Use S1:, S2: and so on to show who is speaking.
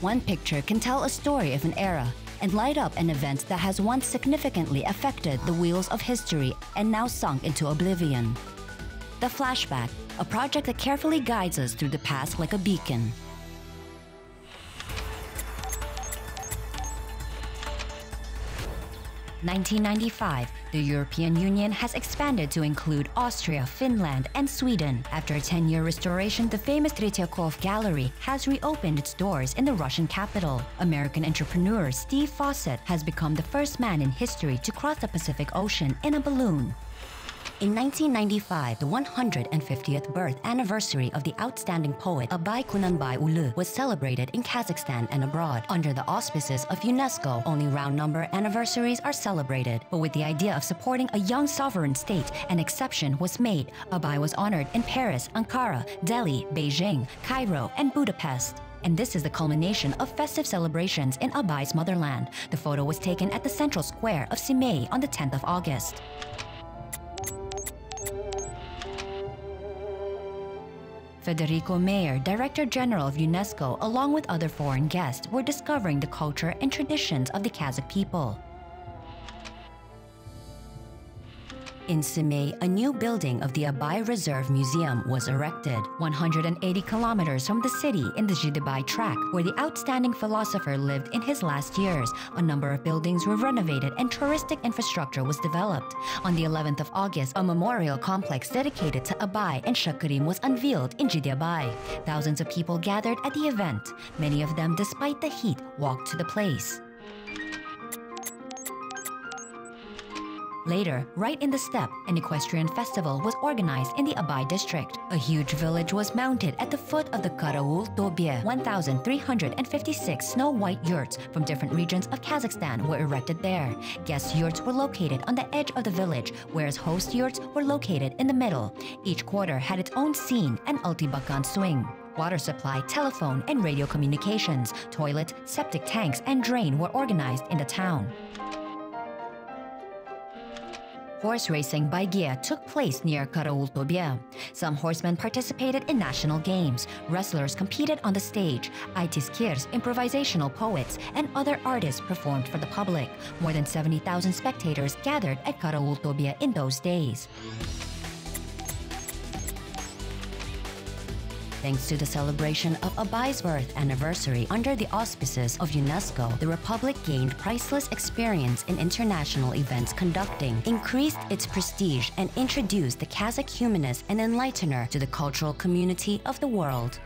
S1: One picture can tell a story of an era and light up an event that has once significantly affected the wheels of history and now sunk into oblivion. The Flashback, a project that carefully guides us through the past like a beacon. 1995, the European Union has expanded to include Austria, Finland, and Sweden. After a 10-year restoration, the famous Tretyakov Gallery has reopened its doors in the Russian capital. American entrepreneur Steve Fossett has become the first man in history to cross the Pacific Ocean in a balloon. In 1995, the 150th birth anniversary of the outstanding poet Abai Kunanbai-uly was celebrated in Kazakhstan and abroad. Under the auspices of UNESCO, only round number anniversaries are celebrated. But with the idea of supporting a young sovereign state, an exception was made. Abay was honored in Paris, Ankara, Delhi, Beijing, Cairo, and Budapest. And this is the culmination of festive celebrations in Abai's motherland. The photo was taken at the central square of Semey on the 10th of August. Federico Mayor, Director General of UNESCO, along with other foreign guests, were discovering the culture and traditions of the Kazakh people. In Semey, a new building of the Abai Reserve Museum was erected, 180 kilometers from the city in the Zhidebay tract, where the outstanding philosopher lived in his last years. A number of buildings were renovated and touristic infrastructure was developed. On the 11th of August, a memorial complex dedicated to Abai and Shakarim was unveiled in Zhidebay. Thousands of people gathered at the event. Many of them, despite the heat, walked to the place. Later, right in the steppe, an equestrian festival was organized in the Abai district. A huge village was mounted at the foot of the Karaul Tobie. 1,356 snow-white yurts from different regions of Kazakhstan were erected there. Guest yurts were located on the edge of the village, whereas host yurts were located in the middle. Each quarter had its own scene and altybakan swing. Water supply, telephone, and radio communications, toilet, septic tanks, and drain were organized in the town. Horse racing baiga took place near Karaultobie. Some horsemen participated in national games. Wrestlers competed on the stage. Aityskers, improvisational poets, and other artists performed for the public. More than 70,000 spectators gathered at Karaultobie in those days. Thanks to the celebration of Abai's birth anniversary under the auspices of UNESCO, the Republic gained priceless experience in international events conducting, increased its prestige, and introduced the Kazakh humanist and enlightener to the cultural community of the world.